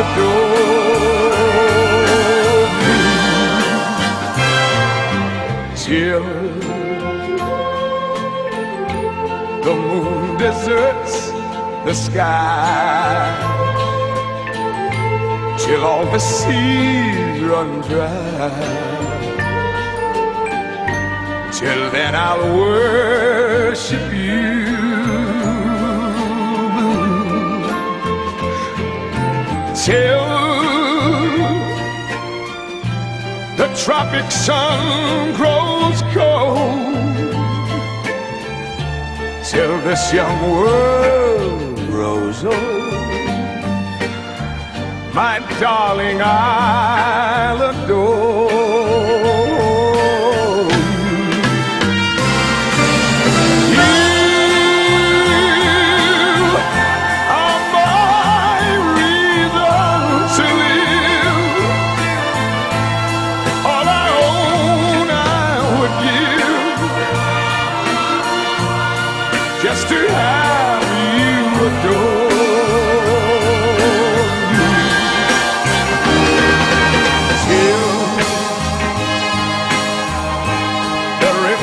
adore me. Till the moon deserts the sky. Till all the seas run dry. Till then I'll worship you till the tropic sun grows cold. Till this young world grows old. My darling I'll adore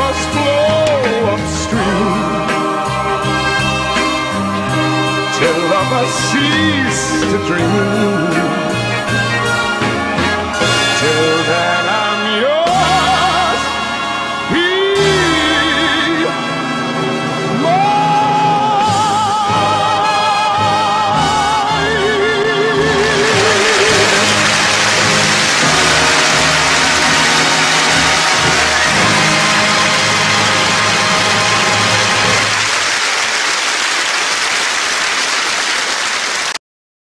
rivers flow upstream. Till lovers cease to dream